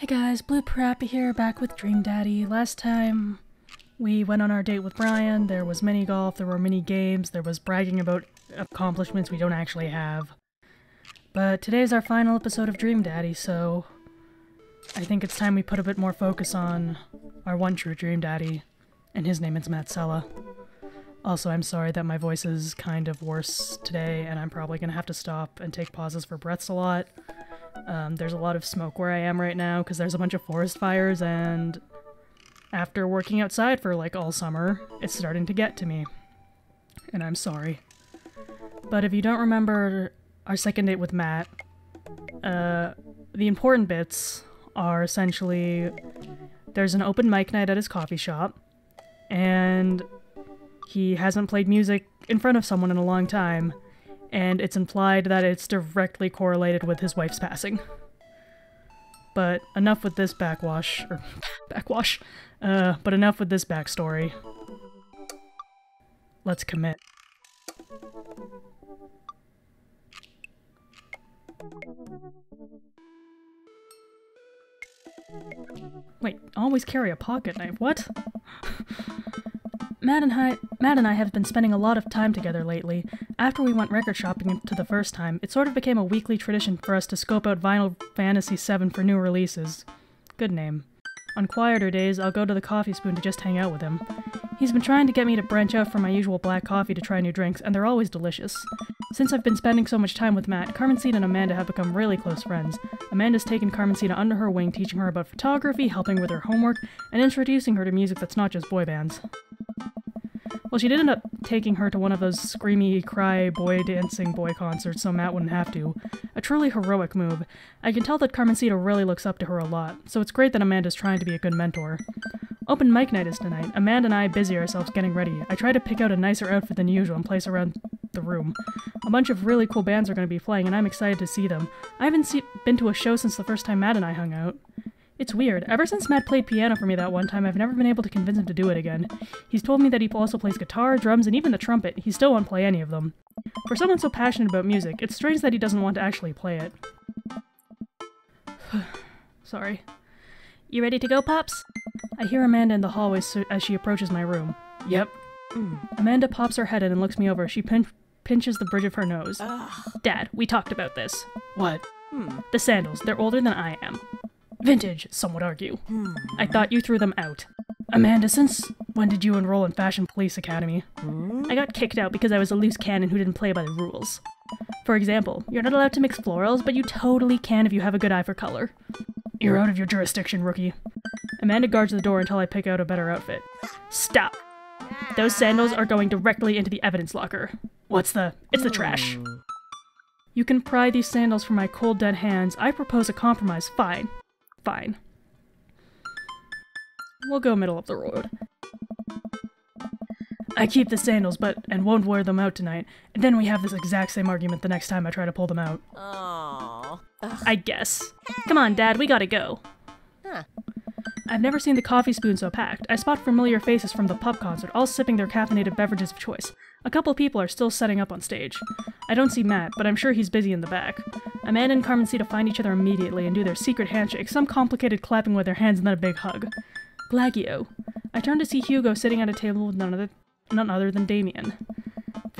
Hey guys, Blue Parappa here, back with Dream Daddy. Last time we went on our date with Brian, there was mini golf, there were mini games, there was bragging about accomplishments we don't actually have. But today's our final episode of Dream Daddy, so I think it's time we put a bit more focus on our one true Dream Daddy, and his name is Mat Sella. Also, I'm sorry that my voice is kind of worse today, and I'm probably gonna have to stop and take pauses for breaths a lot. Um, there's a lot of smoke where I am right now because there's a bunch of forest fires, and after working outside for like all summer, it's starting to get to me. And I'm sorry. But if you don't remember our second date with Mat, uh, the important bits are essentially there's an open mic night at his coffee shop, and he hasn't played music in front of someone in a long time, and it's implied that it's directly correlated with his wife's passing. But enough with this backwash, or backwash, uh, but enough with this backstory. Let's commit. Wait, always carry a pocket knife, what? Mat and I, Mat and I have been spending a lot of time together lately. After we went record shopping to the first time, it sort of became a weekly tradition for us to scope out Vinyl Fantasy 7 for new releases. Good name. On quieter days, I'll go to the coffee spoon to just hang out with him. He's been trying to get me to branch out from my usual black coffee to try new drinks, and they're always delicious. Since I've been spending so much time with Mat, Carmensita and Amanda have become really close friends. Amanda's taken Carmensita under her wing, teaching her about photography, helping with her homework, and introducing her to music that's not just boy bands. Well, she did end up taking her to one of those screamy, cry, boy dancing boy concerts so Mat wouldn't have to. A truly heroic move. I can tell that Carmensita really looks up to her a lot, so it's great that Amanda's trying to be a good mentor. Open mic night is tonight. Amanda and I busy ourselves getting ready. I try to pick out a nicer outfit than usual and place around the room. A bunch of really cool bands are going to be playing, and I'm excited to see them. I haven't see- been to a show since the first time Mat and I hung out. It's weird. Ever since Mat played piano for me that one time, I've never been able to convince him to do it again. He's told me that he also plays guitar, drums, and even the trumpet. He still won't play any of them. For someone so passionate about music, it's strange that he doesn't want to actually play it. Sorry. You ready to go, Pops? I hear Amanda in the hallway so- as she approaches my room. Yep. Amanda pops her head in and looks me over. She pin- pinches the bridge of her nose. Dad, we talked about this. What? The sandals. They're older than I am. Vintage, some would argue. Hmm. I thought you threw them out. Amanda, since when did you enroll in Fashion Police Academy? I got kicked out because I was a loose cannon who didn't play by the rules. For example, you're not allowed to mix florals, but you totally can if you have a good eye for color. You're out of your jurisdiction, rookie. Amanda guards the door until I pick out a better outfit. Stop. Those sandals are going directly into the evidence locker. What's the? It's the trash. Hmm. You can pry these sandals from my cold, dead hands. I propose a compromise. Fine. Fine. We'll go middle of the road. I keep the sandals, but and won't wear them out tonight. And then we have this exact same argument the next time I try to pull them out. Oh. I guess. Come on, Dad, we gotta go. Huh. I've never seen the coffee spoon so packed. I spot familiar faces from the pub concert, all sipping their caffeinated beverages of choice. A couple people are still setting up on stage. I don't see Mat, but I'm sure he's busy in the back. Amanda and Carmensita find each other immediately and do their secret handshake, some complicated clapping with their hands and then a big hug. Glagio. I turn to see Hugo sitting at a table with none other, none other than Damien.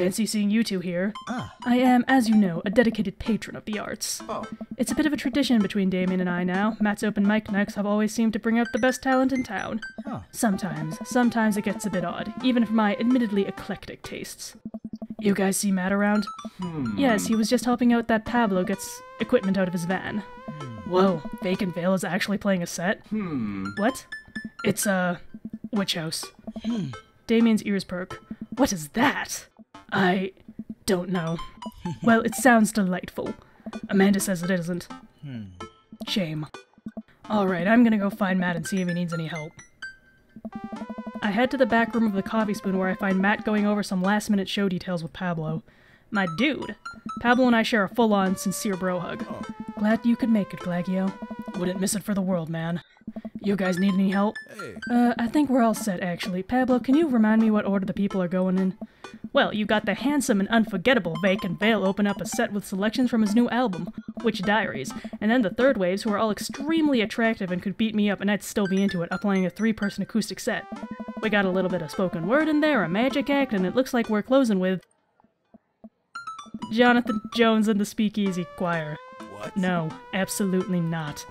Fancy seeing you two here. Ah. I am, as you know, a dedicated patron of the arts. Oh. It's a bit of a tradition between Damien and I now. Mat's open mic nights have always seemed to bring out the best talent in town. Huh. Sometimes, sometimes it gets a bit odd, even for my admittedly eclectic tastes. You guys see Mat around? Hmm. Yes, he was just helping out that Pablo gets equipment out of his van. Whoa, Vacant Veil is actually playing a set? Hmm. What? It's a witch house. Hmm. Damien's ears perk. What is that? I don't know. well, it sounds delightful. Amanda says it isn't. Shame. Alright, I'm gonna go find Mat and see if he needs any help. I head to the back room of the coffee spoon where I find Mat going over some last minute show details with Pablo. My dude! Pablo and I share a full on, sincere bro hug. Glad you could make it, Glagio. Wouldn't miss it for the world, man. You guys need any help? Hey. Uh, I think we're all set, actually. Pablo, can you remind me what order the people are going in? Well, you got the handsome and unforgettable Vacant Veil open up a set with selections from his new album. Witch Diaries, and then the third waves who are all extremely attractive and could beat me up and I'd still be into it, up playing a three person acoustic set. We got a little bit of spoken word in there, a magic act, and it looks like we're closing with Jonathan Jones and the Speakeasy Choir. What? No, absolutely not.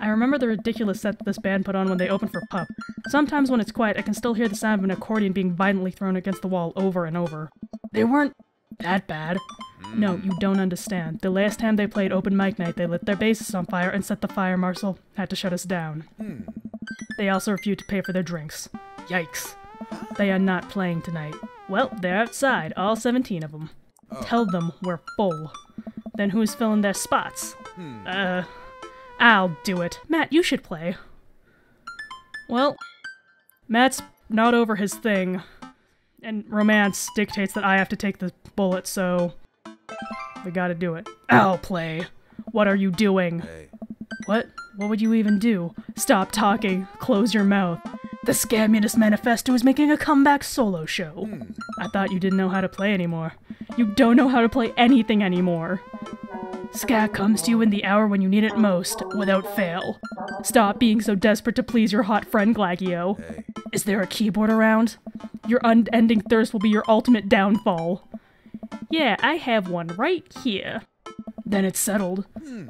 I remember the ridiculous set that this band put on when they opened for Pup. Sometimes when it's quiet, I can still hear the sound of an accordion being violently thrown against the wall over and over. They weren't that bad. No, you don't understand. The last time they played open mic night, they lit their bases on fire and set the fire marshal had to shut us down. Hmm. They also refused to pay for their drinks. Yikes. They are not playing tonight. Well, they're outside, all 17 of them. Oh. Tell them we're full. Then who's filling their spots? Uh, I'll do it. Mat, you should play. Well, Mat's not over his thing, and romance dictates that I have to take the bullet, so we gotta do it. I'll play. What are you doing? Hey. What? What would you even do? Stop talking. Close your mouth. The Scamunist Manifesto is making a comeback solo show. I thought you didn't know how to play anymore. You don't know how to play anything anymore. Ska comes to you in the hour when you need it most, without fail. Stop being so desperate to please your hot friend Glagio. Hey. Is there a keyboard around? Your unending thirst will be your ultimate downfall. Yeah, I have one right here. Then it's settled.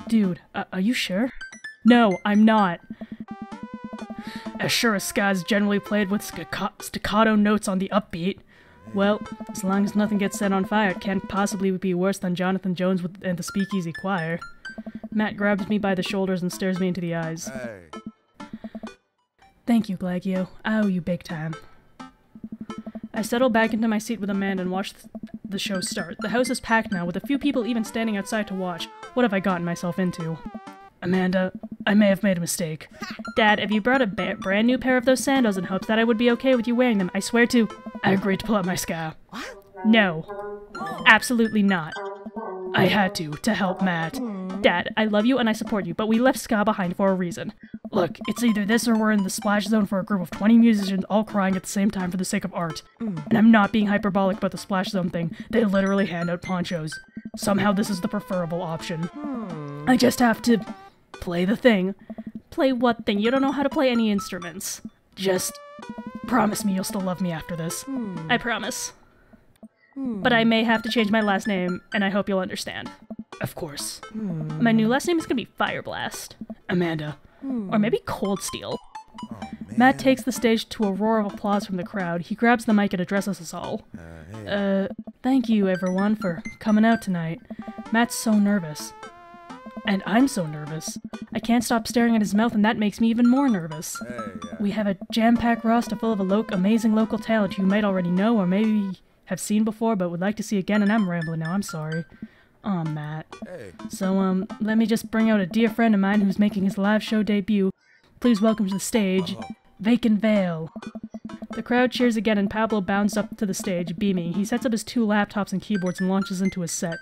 Dude, uh, are you sure? No, I'm not. As sure as ska's generally played with staccato notes on the upbeat. Well, as long as nothing gets set on fire, it can't possibly be worse than Jonathan Jones with, and the Speakeasy Choir. Mat grabs me by the shoulders and stares me into the eyes. Hey. Thank you, Glagio. I owe you big time. I settle back into my seat with Amanda and watch th- the show start. The house is packed now, with a few people even standing outside to watch. What have I gotten myself into? Amanda, I may have made a mistake. Dad, if you brought a ba- brand new pair of those sandals in hopes that I would be okay with you wearing them, I swear to. I agreed to pull out my scar. No. Absolutely not. I had to, to help Mat. Dad, I love you and I support you, but we left Ska behind for a reason. Look, it's either this or we're in the splash zone for a group of 20 musicians all crying at the same time for the sake of art. Mm. And I'm not being hyperbolic about the splash zone thing. They literally hand out ponchos. Somehow this is the preferable option. Hmm. I just have to play the thing. Play what thing? You don't know how to play any instruments. Just promise me you'll still love me after this. I promise. But I may have to change my last name, and I hope you'll understand. Of course. My new last name is gonna be Fireblast. Amanda. Or maybe Cold Steel. Oh. Mat takes the stage to a roar of applause from the crowd. He grabs the mic and addresses us all. Uh, hey. Uh, thank you everyone for coming out tonight. Mat's so nervous. And I'm so nervous. I can't stop staring at his mouth, and that makes me even more nervous. hey. Yeah. We have a jam-packed roster full of a lo- amazing local talent you might already know or maybe have seen before but would like to see again, and I'm rambling now, I'm sorry. Aw, Mat. Hey. So, um, let me just bring out a dear friend of mine who's making his live show debut. Please welcome to the stage, Oh. Vacant Veil. The crowd cheers again, and Pablo bounds up to the stage, beaming. He sets up his two laptops and keyboards and launches into his set.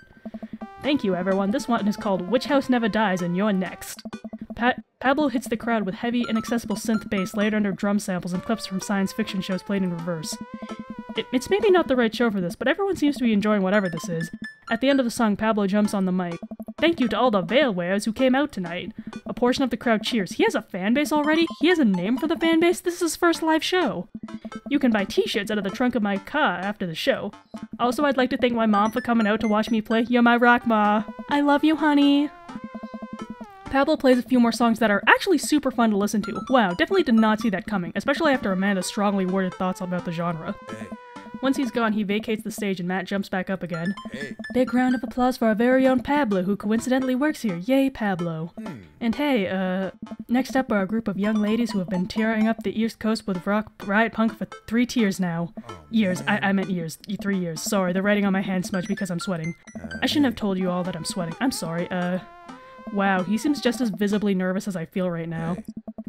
Thank you, everyone. This one is called Which House Never Dies, and you're next. Pa- Pablo hits the crowd with heavy, inaccessible synth bass layered under drum samples and clips from science fiction shows played in reverse. It, it's maybe not the right show for this, but everyone seems to be enjoying whatever this is. At the end of the song, Pablo jumps on the mic. Thank you to all the Veil wearers who came out tonight. A portion of the crowd cheers. He has a fan base already? He has a name for the fan base? This is his first live show. You can buy t-shirts out of the trunk of my car after the show. Also, I'd like to thank my mom for coming out to watch me play You're My Rock Ma. I love you, honey. Pablo plays a few more songs that are actually super fun to listen to. Wow, definitely did not see that coming, especially after Amanda's strongly worded thoughts about the genre. Hey. Once he's gone, he vacates the stage and Mat jumps back up again. Hey. Big round of applause for our very own Pablo, who coincidentally works here. Yay, Pablo. And hey, uh, next up are a group of young ladies who have been tearing up the East Coast with rock riot punk for three tiers now. years, I, I meant years. Three years. Sorry, the writing on my hand smudged because I'm sweating. I shouldn't have told you all that I'm sweating. I'm sorry. Uh, wow, he seems just as visibly nervous as I feel right now.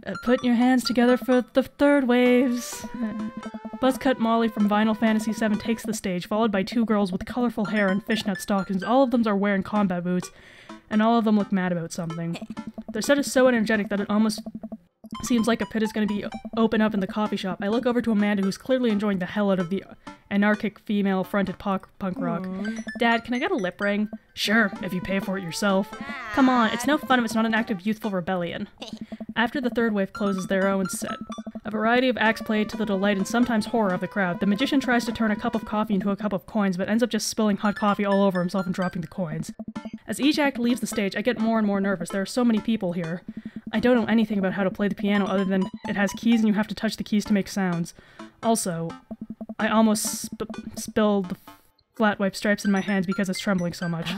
Uh, put your hands together for the third waves. Buzzcut Molly from Vinyl Fantasy VII takes the stage, followed by two girls with colorful hair and fishnet stockings. All of them are wearing combat boots, and all of them look mad about something. Their set is so energetic that it almost Seems like a pit is going to be open up in the coffee shop. I look over to Amanda, who's clearly enjoying the hell out of the anarchic female fronted punk rock. Dad, can I get a lip ring? Sure, if you pay for it yourself. Come on, it's no fun if it's not an act of youthful rebellion. After the third wave closes their own set, a variety of acts played to the delight and sometimes horror of the crowd. The magician tries to turn a cup of coffee into a cup of coins, but ends up just spilling hot coffee all over himself and dropping the coins. As each act leaves the stage, I get more and more nervous. There are so many people here. I don't know anything about how to play the piano other than it has keys and you have to touch the keys to make sounds. Also, I almost sp- spilled the flat wipe stripes in my hands because it's trembling so much.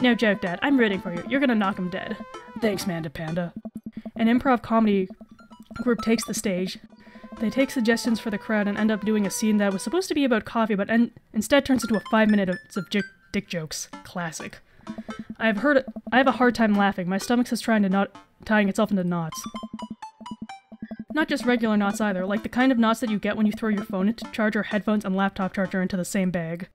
No joke, Dad. I'm rooting for you. You're gonna knock him dead. Thanks, Manda Panda. An improv comedy group takes the stage. They take suggestions for the crowd and end up doing a scene that was supposed to be about coffee, but instead turns into a five minutes of dick jokes. Classic. I have heard. I have a hard time laughing. My stomach is trying to knot, tying itself into knots. Not just regular knots either, like the kind of knots that you get when you throw your phone into charger, headphones, and laptop charger into the same bag.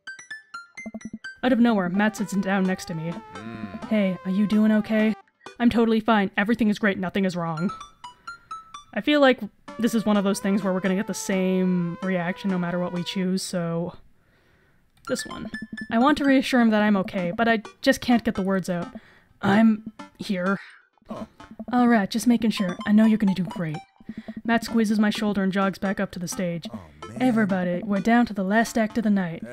Out of nowhere, Mat sits down next to me. Hmm. Hey, are you doing okay? I'm totally fine. Everything is great. Nothing is wrong. I feel like this is one of those things where we're gonna get the same reaction no matter what we choose, so. This one. I want to reassure him that I'm okay, but I just can't get the words out. I'm here. Oh. Alright, just making sure. I know you're gonna do great. Mat squeezes my shoulder and jogs back up to the stage. Oh, Everybody, we're down to the last act of the night.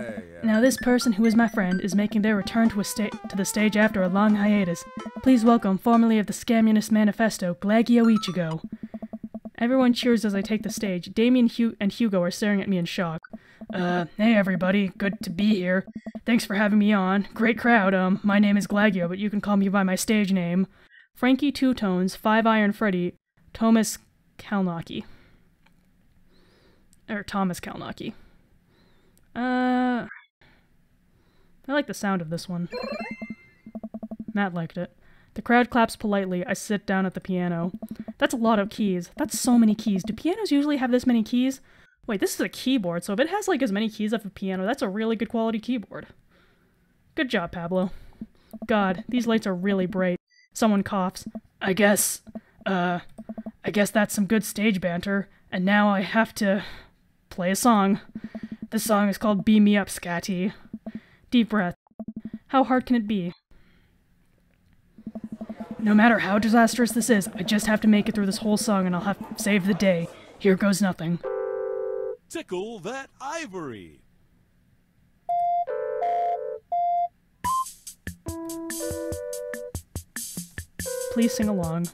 Now, this person who is my friend is making their return to, a sta- to the stage after a long hiatus. Please welcome, formerly of the Scammunist Manifesto, Glagio Ichigo. Everyone cheers as I take the stage. Damien Hu- and Hugo are staring at me in shock. Uh, hey everybody, good to be here. Thanks for having me on. Great crowd. Um, my name is Glagio, but you can call me by my stage name. Frankie Two Tones, Five Iron Freddy, Thomas Kalnaki. Or Thomas Kalnaki. Uh, I like the sound of this one. Mat liked it. The crowd claps politely. I sit down at the piano. That's a lot of keys. That's so many keys. Do pianos usually have this many keys? Wait, this is a keyboard, so if it has like as many keys as a piano, that's a really good quality keyboard. Good job, Pablo. God, these lights are really bright. Someone coughs. I guess, uh, I guess that's some good stage banter. And now I have to play a song. This song is called Beam Me Up, Scatty. Deep breath. How hard can it be? No matter how disastrous this is, I just have to make it through this whole song and I'll have save the day. Here goes nothing. Tickle that ivory. Please sing along.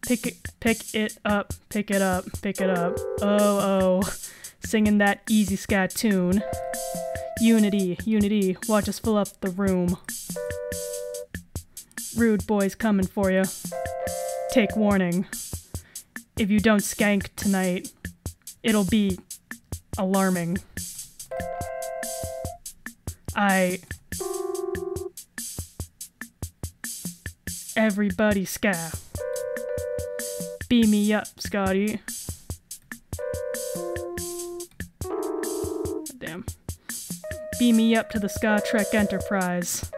Pick it, pick it up, pick it up, pick it up. Oh, oh. Singing that easy scat tune. Unity, unity, watch us fill up the room. Rude boys coming for you. Take warning. If you don't skank tonight, it'll be alarming. I. Everybody ska. Beam me up, Scotty. Damn. Beam me up to the Ska Trek Enterprise.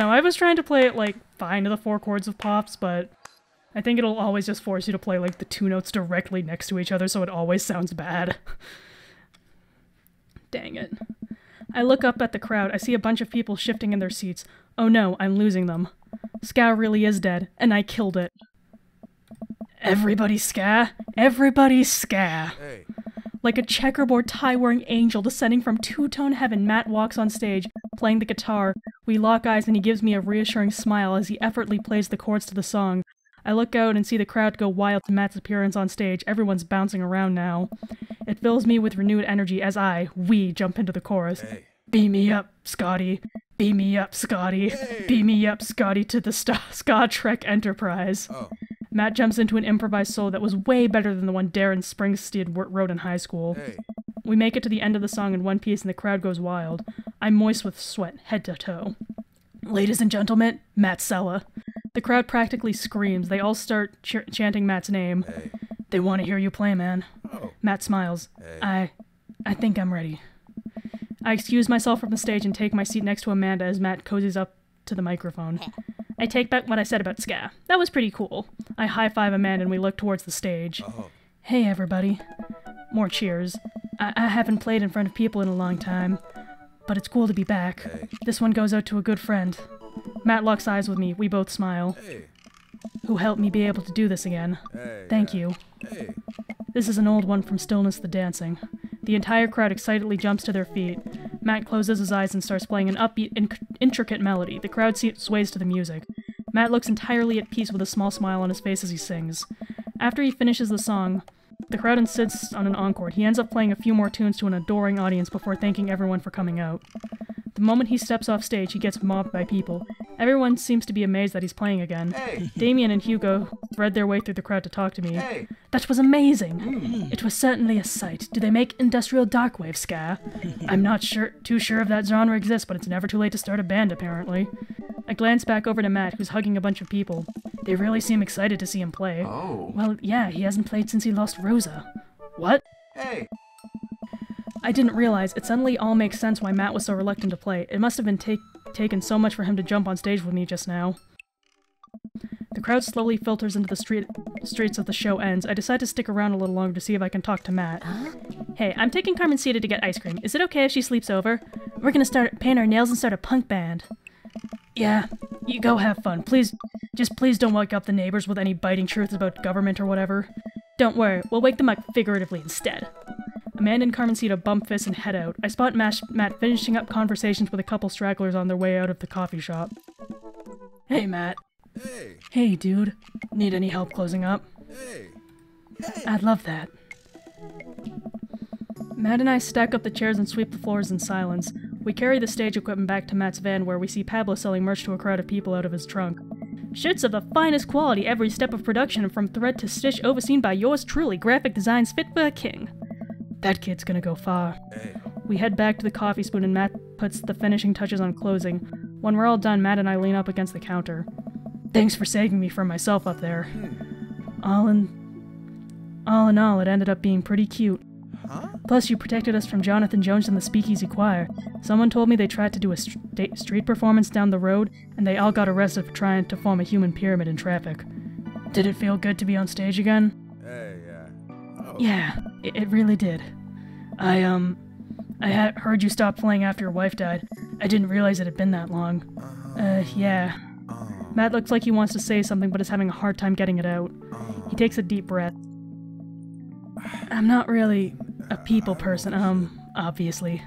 Know. I was trying to play it like fine to the four chords of pops, but I think it'll always just force you to play like the two notes directly next to each other so it always sounds bad. Dang it. I look up at the crowd. I see a bunch of people shifting in their seats. Oh no, I'm losing them. Ska really is dead, and I killed it. Everybody ska! Everybody ska! Hey, Like a checkerboard tie wearing angel descending from two tone heaven, Mat walks on stage, playing the guitar. We lock eyes and he gives me a reassuring smile as he effortlessly plays the chords to the song. I look out and see the crowd go wild to Mat's appearance on stage. Everyone's bouncing around now. It fills me with renewed energy as I, we, jump into the chorus. hey. Beam me up, Scotty. Beam me up, Scotty. Beam me up, Scotty, to the St- Ska Trek Enterprise. Oh, Mat jumps into an improvised solo that was way better than the one Darren Springsteen w- wrote in high school. hey. We make it to the end of the song in one piece and the crowd goes wild. I'm moist with sweat, head to toe. Ladies and gentlemen, Mat Sella. The crowd practically screams. They all start ch- chanting Mat's name. Hey. They want to hear you play, man. Oh. Mat smiles. Hey. I I think I'm ready. I excuse myself from the stage and take my seat next to Amanda as Mat cozies up to the microphone. I take back what I said about Ska. That was pretty cool. I high five Amanda and we look towards the stage. Oh. Hey, everybody. More cheers. I, I haven't played in front of people in a long time, but it's cool to be back. Hey. This one goes out to a good friend. Mat locks eyes with me. We both smile. Hey. Who helped me be able to do this again. Hey. Thank yeah. you. This is an old one from Stillness the Dancing. The entire crowd excitedly jumps to their feet. Mat closes his eyes and starts playing an upbeat, inc- intricate melody. The crowd sways to the music. Mat looks entirely at peace with a small smile on his face as he sings. After he finishes the song, the crowd insists on an encore. He ends up playing a few more tunes to an adoring audience before thanking everyone for coming out. The moment he steps off stage, he gets mobbed by people. Everyone seems to be amazed that he's playing again. Hey. Damien and Hugo thread their way through the crowd to talk to me. Hey. That was amazing. Hmm. It was certainly a sight. Do they make industrial darkwave ska? I'm not sure too sure if that genre exists, but it's never too late to start a band apparently. I glance back over to Mat, who's hugging a bunch of people. They really seem excited to see him play. Oh. Well, yeah, he hasn't played since he lost Rosa. What? Hey. I didn't realize. It suddenly all makes sense why Mat was so reluctant to play. It must have been take, taken so much for him to jump on stage with me just now. The crowd slowly filters into the street streets as the show ends. I decide to stick around a little longer to see if I can talk to Mat. Hey, I'm taking Carmensita to get ice cream. Is it okay if she sleeps over? We're gonna start paint our nails and start a punk band. Yeah, you go have fun. Please, just please don't wake up the neighbors with any biting truths about government or whatever. Don't worry, we'll wake them up figuratively instead. Amanda and Carmensita bump fists and head out. I spot Mash- Mat finishing up conversations with a couple stragglers on their way out of the coffee shop. Hey, Mat. Hey. Hey, dude. Need any help closing up? Hey. I'd love that. Mat and I stack up the chairs and sweep the floors in silence. We carry the stage equipment back to Mat's van where we see Pablo selling merch to a crowd of people out of his trunk. Shirts of the finest quality every step of production from thread to stitch overseen by yours truly, graphic designs fit for a king. That kid's gonna go far. Hey. We head back to the coffee spoon and Mat puts the finishing touches on closing. When we're all done, Mat and I lean up against the counter. Thanks for saving me from myself up there. Hmm. All in all in all, it ended up being pretty cute. Huh? Plus, you protected us from Jonathan Jones and the Speakeasy Choir. Someone told me they tried to do a st- street performance down the road, and they all got arrested for trying to form a human pyramid in traffic. Did it feel good to be on stage again? Hey. Yeah. Oh. Yeah, it, it really did. I, um, I had heard you stop playing after your wife died. I didn't realize it had been that long. Uh, yeah. Mat looks like he wants to say something but is having a hard time getting it out. He takes a deep breath. I'm not really a people person, um, obviously.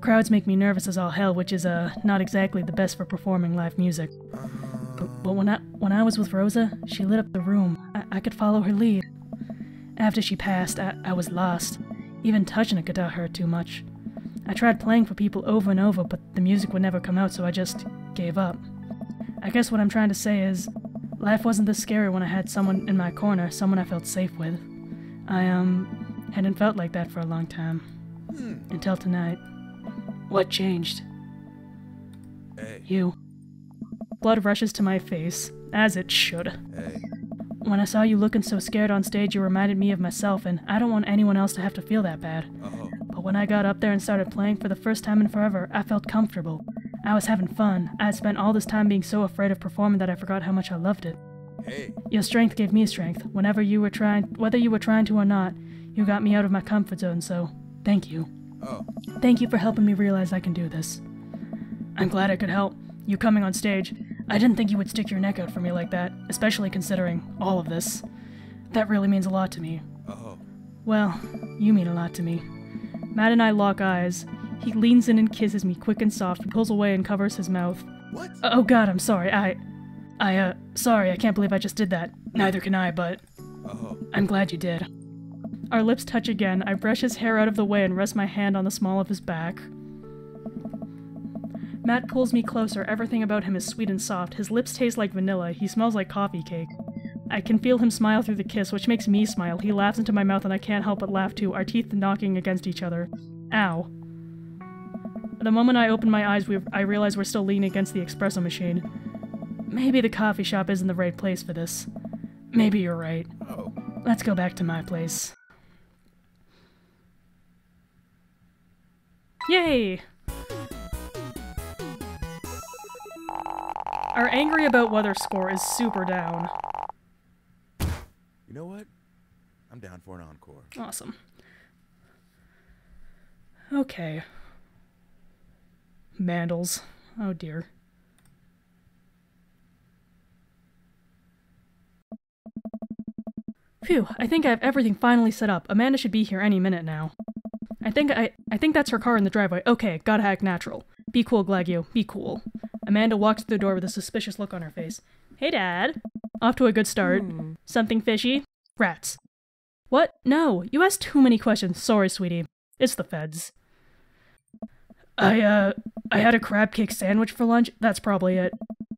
Crowds make me nervous as all hell, which is, uh, not exactly the best for performing live music. But, but when I when I was with Rosa, she lit up the room. I, I could follow her lead. After she passed, I, I was lost. Even touching a guitar hurt too much. I tried playing for people over and over, but the music would never come out, so I just gave up. I guess what I'm trying to say is, life wasn't this scary when I had someone in my corner, someone I felt safe with. I, um, hadn't felt like that for a long time. Until tonight. What changed? Hey. You. Blood rushes to my face, as it should. Hey. When I saw you looking so scared on stage, you reminded me of myself, and I don't want anyone else to have to feel that bad. Oh. But when I got up there and started playing for the first time in forever, I felt comfortable. I was having fun. I had spent all this time being so afraid of performing that I forgot how much I loved it. Hey. Your strength gave me strength. Whenever you were trying, whether you were trying to or not, you got me out of my comfort zone, so thank you. Oh. Thank you for helping me realize I can do this. I'm glad I could help. You coming on stage. I didn't think you would stick your neck out for me like that, especially considering all of this. That really means a lot to me. Oh. Well, you mean a lot to me. Mat and I lock eyes. He leans in and kisses me quick and soft, pulls away and covers his mouth. What? Oh god, I'm sorry. I. I, uh, sorry, I can't believe I just did that. Neither can I, but Oh. I'm glad you did. Our lips touch again. I brush his hair out of the way and rest my hand on the small of his back. Mat pulls me closer. Everything about him is sweet and soft. His lips taste like vanilla. He smells like coffee cake. I can feel him smile through the kiss, which makes me smile. He laughs into my mouth and I can't help but laugh too, our teeth knocking against each other. Ow. The moment I open my eyes, I realize we're still leaning against the espresso machine. Maybe the coffee shop isn't the right place for this. Maybe you're right. Let's go back to my place. Yay! Our angry about weather score is super down. You know what? I'm down for an encore. Awesome. Okay. Mandals. Oh dear. Phew, I think I have everything finally set up. Amanda should be here any minute now. I think I I think that's her car in the driveway. Okay, gotta act natural. Be cool, Glagio. Be cool. Amanda walks through the door with a suspicious look on her face. Hey, Dad. Off to a good start. Hmm. Something fishy? Rats. What? No, you asked too many questions. Sorry, sweetie. It's the feds. I, uh, I had a crab cake sandwich for lunch. That's probably it.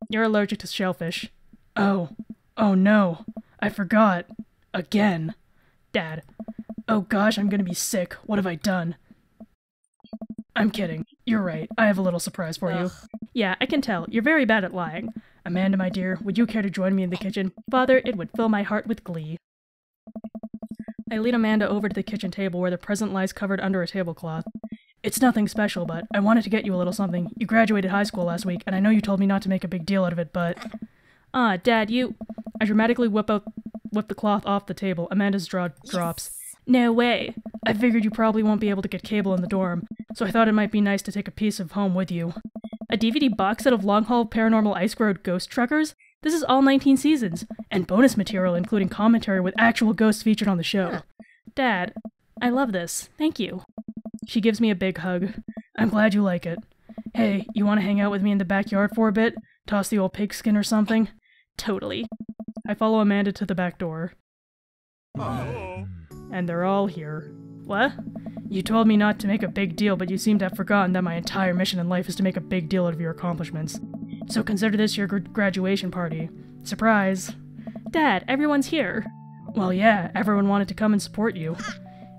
You're allergic to shellfish. Oh. Oh no. I forgot. Again. Dad. Oh gosh, I'm gonna be sick. What have I done? I'm kidding. You're right. I have a little surprise for you. Yeah, I can tell. You're very bad at lying. Amanda, my dear, would you care to join me in the kitchen? Father, it would fill my heart with glee. I lead Amanda over to the kitchen table where the present lies covered under a tablecloth. It's nothing special, but I wanted to get you a little something. You graduated high school last week, and I know you told me not to make a big deal out of it, but. Ah, Dad, you. I dramatically whip out, whip the cloth off the table. Amanda's jaw drops. No way. I figured you probably won't be able to get cable in the dorm, so I thought it might be nice to take a piece of home with you. A DVD box set of long haul paranormal ice road ghost truckers? This is all 19 seasons, and bonus material including commentary with actual ghosts featured on the show. Huh. Dad, I love this. Thank you. She gives me a big hug. I'm glad you like it. Hey, you want to hang out with me in the backyard for a bit? Toss the old pigskin or something? Totally. I follow Amanda to the back door. Oh. And they're all here. What? You told me not to make a big deal, but you seem to have forgotten that my entire mission in life is to make a big deal out of your accomplishments. So consider this your gr- graduation party. Surprise! Dad, everyone's here. Well, yeah, everyone wanted to come and support you.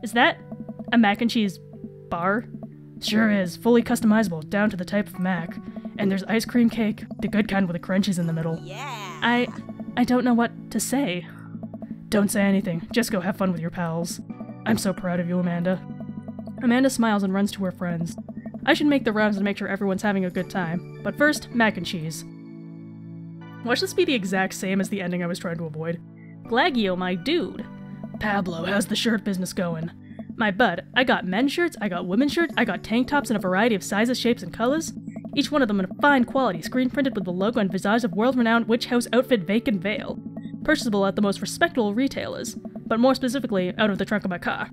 Is that a mac and cheese bar? Sure is, fully customizable, down to the type of mac. And there's ice cream cake, the good kind with the crunchies in the middle. Yeah. I I don't know what to say. Don't say anything. Just go have fun with your pals. I'm so proud of you, Amanda. Amanda smiles and runs to her friends. I should make the rounds and make sure everyone's having a good time. But first, mac and cheese. Watch this be the exact same as the ending I was trying to avoid. Glagio, my dude. Pablo, how's the shirt business going? My bud, I got men's shirts, I got women's shirts, I got tank tops in a variety of sizes, shapes, and colors. Each one of them in a fine quality, screen printed with the logo and visage of world renowned witch house outfit Vacant Veil. Purchasable at the most respectable retailers, but more specifically, out of the trunk of my car.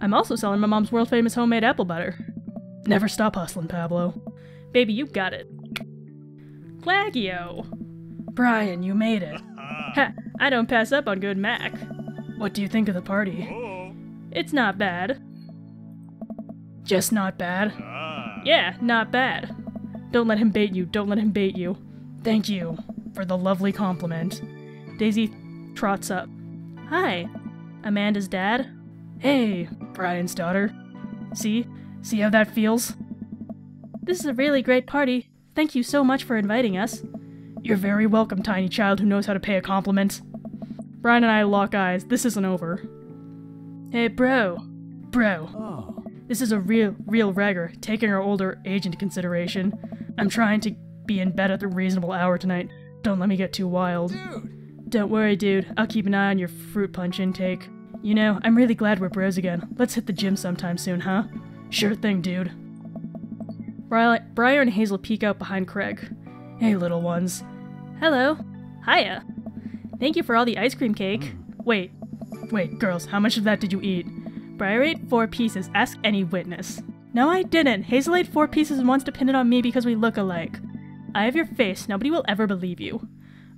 I'm also selling my mom's world famous homemade apple butter. Never stop hustling, Pablo. Baby, you got it. Glagio! Brian, you made it. Ha, I don't pass up on good Mac. What do you think of the party? Oh. It's not bad. Just not bad? Ah. Yeah, not bad. Don't let him bait you, don't let him bait you. Thank you for the lovely compliment. Daisy trots up. Hi, Amanda's dad. Hey, Brian's daughter. See? See how that feels? This is a really great party. Thank you so much for inviting us. You're very welcome, tiny child who knows how to pay a compliment. Brian and I lock eyes. This isn't over. Hey, bro. Bro. Oh. This is a real, real ragger, taking our older age into consideration. I'm trying to be in bed at a reasonable hour tonight. Don't let me get too wild. Dude. Don't worry, dude. I'll keep an eye on your fruit punch intake. You know, I'm really glad we're bros again. Let's hit the gym sometime soon, huh? Sure thing, dude. Bri- Briar and Hazel peek out behind Craig. Hey, little ones. Hello. Hiya. Thank you for all the ice cream cake. Wait. Wait, girls, how much of that did you eat? Briar ate four pieces. Ask any witness. No, I didn't. Hazel ate four pieces and wants to pin it on me because we look alike. I have your face. Nobody will ever believe you.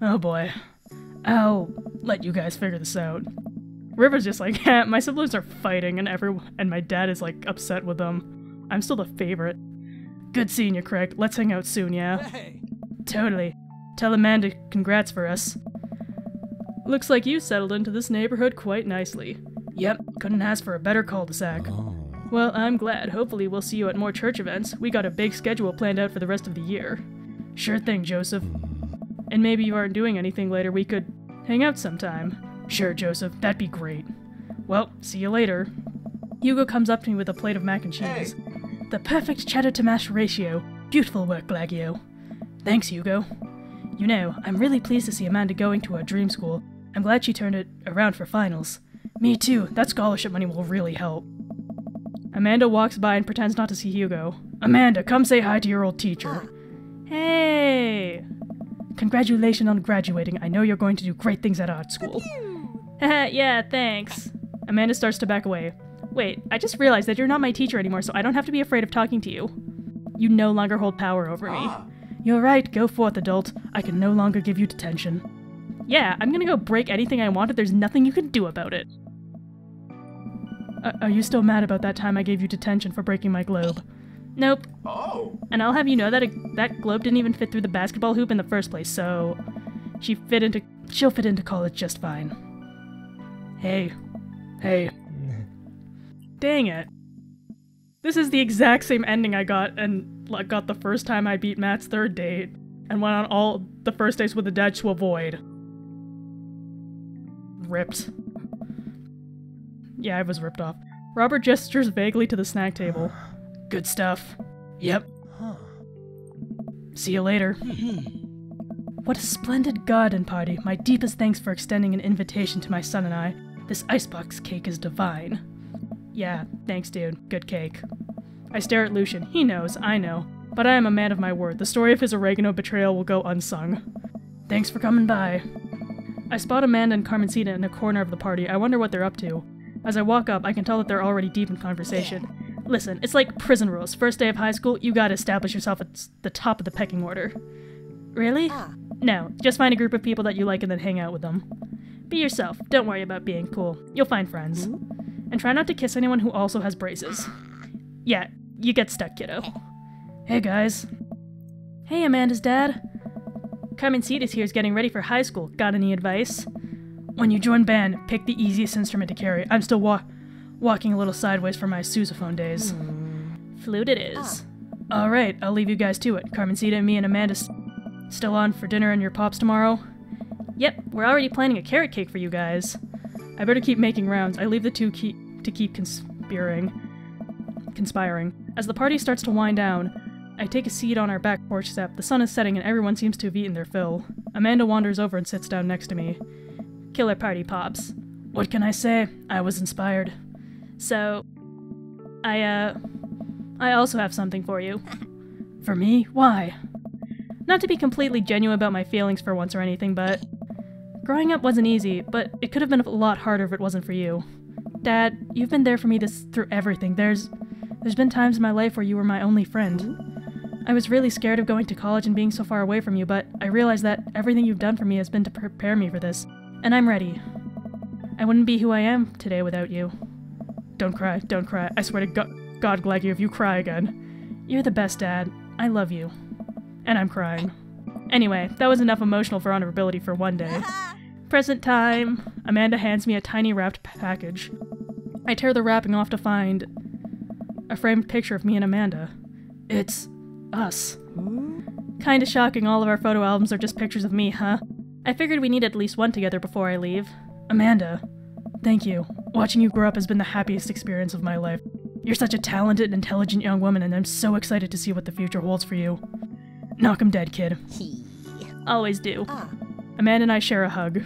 Oh boy. I'll let you guys figure this out. River's just like, "Heh, my siblings are fighting, and every and my dad is like upset with them. I'm still the favorite. Good seeing you, Craig. Let's hang out soon, yeah? Hey. Totally. Tell Amanda congrats for us. Looks like you settled into this neighborhood quite nicely. Yep, couldn't ask for a better cul-de-sac. Oh. Well, I'm glad. Hopefully, we'll see you at more church events. We got a big schedule planned out for the rest of the year. Sure thing, Joseph. Hmm. And maybe you aren't doing anything later, we could hang out sometime. Sure, Joseph, that'd be great. Well, see you later. Hugo comes up to me with a plate of mac and cheese. The perfect cheddar to mash ratio. Beautiful work, Glagio. Thanks, Hugo. You know, I'm really pleased to see Amanda going to a dream school. I'm glad she turned it around for finals. Me too, that scholarship money will really help. Amanda walks by and pretends not to see Hugo. Amanda, come say hi to your old teacher. Hey! Congratulations on graduating. I know you're going to do great things at art school. yeah, thanks. Amanda starts to back away. Wait, I just realized that you're not my teacher anymore, so I don't have to be afraid of talking to you. You no longer hold power over me. You're right, go forth, adult. I can no longer give you detention. Yeah, I'm gonna go break anything I want if there's nothing you can do about it. Uh, are you still mad about that time I gave you detention for breaking my globe? Nope. Oh. And I'll have you know that a, that globe didn't even fit through the basketball hoop in the first place, so she fit into she'll fit into college just fine. Hey. Hey. Dang it. This is the exact same ending I got and like, got the first time I beat Mat's third date and went on all the first dates with the dad to avoid. Ripped. Yeah, I was ripped off. Robert gestures vaguely to the snack table. Good stuff. Yep. See you later. what a splendid garden party. My deepest thanks for extending an invitation to my son and I. This icebox cake is divine. Yeah, thanks, dude. Good cake. I stare at Lucian. He knows, I know. But I am a man of my word. The story of his oregano betrayal will go unsung. Thanks for coming by. I spot Amanda and Carmensita in a corner of the party. I wonder what they're up to. As I walk up, I can tell that they're already deep in conversation. Listen, it's like prison rules. First day of high school, you gotta establish yourself at the top of the pecking order. Really? Ah. No, just find a group of people that you like and then hang out with them. Be yourself. Don't worry about being cool. You'll find friends. And try not to kiss anyone who also has braces. Yeah, you get stuck, kiddo. Hey, guys. Hey, Amanda's dad. Carmensita's here is getting ready for high school. Got any advice? When you join band, pick the easiest instrument to carry. I'm still wa- walking a little sideways from my sousaphone days. Flute it is. All right, I'll leave you guys to it. Carmensita and me and Amanda s- still on for dinner and your pops tomorrow. Yep, we're already planning a carrot cake for you guys. I better keep making rounds. I leave the two keep to keep conspiring. Conspiring. As the party starts to wind down, I take a seat on our back porch step. The sun is setting and everyone seems to have eaten their fill. Amanda wanders over and sits down next to me. Killer party pops. What can I say? I was inspired. So, I, uh, I also have something for you. For me? Why? Not to be completely genuine about my feelings for once or anything, but growing up wasn't easy, but it could have been a lot harder if it wasn't for you. Dad, you've been there for me this through everything. There's there's been times in my life where you were my only friend. I was really scared of going to college and being so far away from you, but I realized that everything you've done for me has been to prepare me for this, and I'm ready. I wouldn't be who I am today without you. Don't cry, don't cry. I swear to God, God Glaggy, if you cry again. You're the best dad. I love you. And I'm crying. Anyway, that was enough emotional vulnerability for one day. Present time. Amanda hands me a tiny wrapped package. I tear the wrapping off to find a framed picture of me and Amanda. It's us. Kinda shocking all of our photo albums are just pictures of me, huh? I figured we need at least one together before I leave. Amanda, thank you. Watching you grow up has been the happiest experience of my life. You're such a talented and intelligent young woman, and I'm so excited to see what the future holds for you. Knock 'em dead, kid. Always do. Ah. Amanda and I share a hug.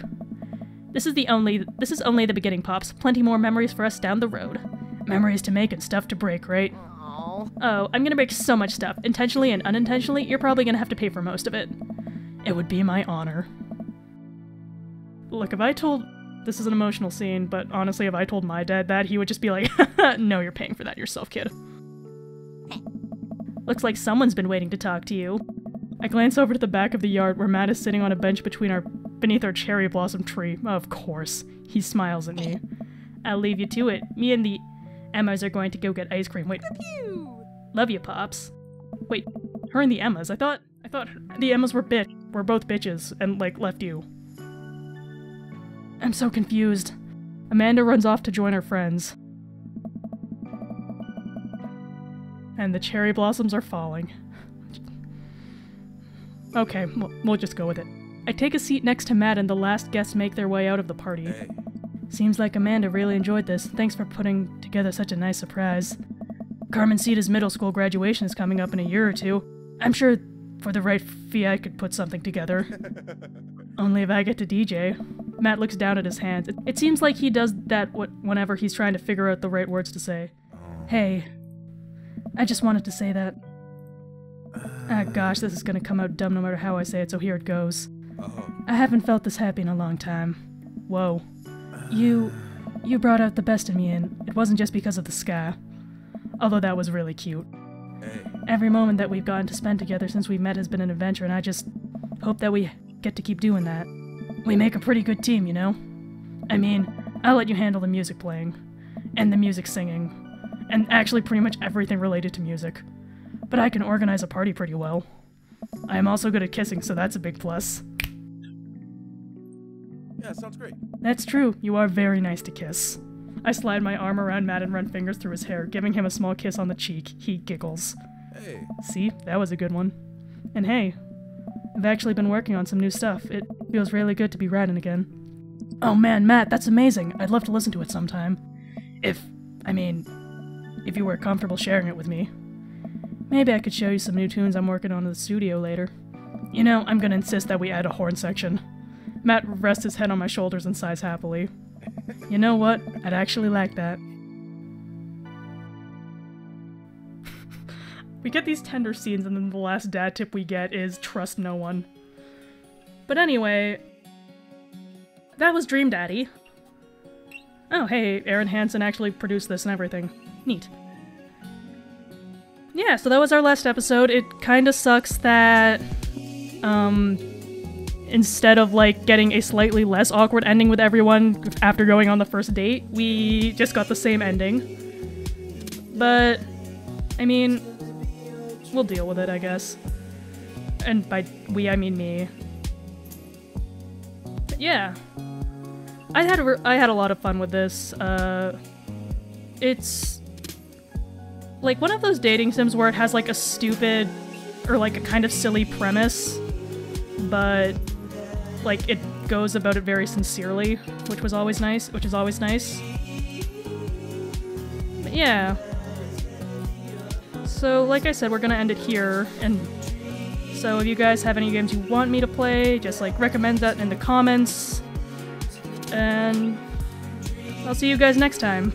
This is the only this is only the beginning, Pops. Plenty more memories for us down the road. Memories to make and stuff to break, right? Aw. Oh, I'm gonna break so much stuff. Intentionally and unintentionally, you're probably gonna have to pay for most of it. It would be my honor. Look, if I told this is an emotional scene, but honestly, if I told my dad that, he would just be like, no, you're paying for that yourself, kid. Looks like someone's been waiting to talk to you. I glance over to the back of the yard where Mat is sitting on a bench between our beneath our cherry blossom tree. Of course. He smiles at me. I'll leave you to it. Me and the Emmas are going to go get ice cream. Wait, love you, Pops. Wait, her and the Emmas. I thought I thought the Emmas were bit were both bitches and like left you. I'm so confused. Amanda runs off to join her friends. And the cherry blossoms are falling. Okay, we'll, we'll just go with it. I take a seat next to Mat and the last guests make their way out of the party. Hey. Seems like Amanda really enjoyed this. Thanks for putting together such a nice surprise. Carmensita's middle school graduation is coming up in a year or two. I'm sure for the right fee I could put something together. Only if I get to DJ. Mat looks down at his hands. It, it seems like he does that wh- whenever he's trying to figure out the right words to say. Oh. Hey, I just wanted to say that. Ah, gosh, this is gonna come out dumb no matter how I say it, so here it goes. Oh. I haven't felt this happy in a long time. Whoa. You. You brought out the best in me, and it wasn't just because of the ska. Although that was really cute. Hey. Every moment that we've gotten to spend together since we met has been an adventure, and I just hope that we get to keep doing that. We make a pretty good team, you know? I mean, I'll let you handle the music playing, and the music singing, and actually pretty much everything related to music. But I can organize a party pretty well. I am also good at kissing, so that's a big plus. Yeah, sounds great. That's true, you are very nice to kiss. I slide my arm around Mat and run fingers through his hair, giving him a small kiss on the cheek. He giggles. Hey. See, that was a good one. And hey, I've actually been working on some new stuff. It feels really good to be writing again. Oh man, Mat, that's amazing. I'd love to listen to it sometime. If, I mean, if you were comfortable sharing it with me. Maybe I could show you some new tunes I'm working on in the studio later. You know, I'm gonna insist that we add a horn section. Mat rests his head on my shoulders and sighs happily. You know what? I'd actually like that. we get these tender scenes, and then the last dad tip we get is trust no one. But anyway, that was Dream Daddy. Oh, hey, Arin Hanson actually produced this and everything. Neat. Yeah, so that was our last episode. It kind of sucks that, um, instead of like getting a slightly less awkward ending with everyone after going on the first date, we just got the same ending. But, I mean, we'll deal with it, I guess. And by we, I mean me. But yeah, I had I had a lot of fun with this. Uh, it's like one of those dating sims where it has like a stupid or like a kind of silly premise, but like it goes about it very sincerely, which was always nice. Which is always nice. But yeah. So like I said, we're gonna end it here, and so if you guys have any games you want me to play, just like recommend that in the comments, and I'll see you guys next time.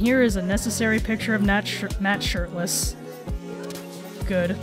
Here is a necessary picture of shir- Nat shirtless. Good.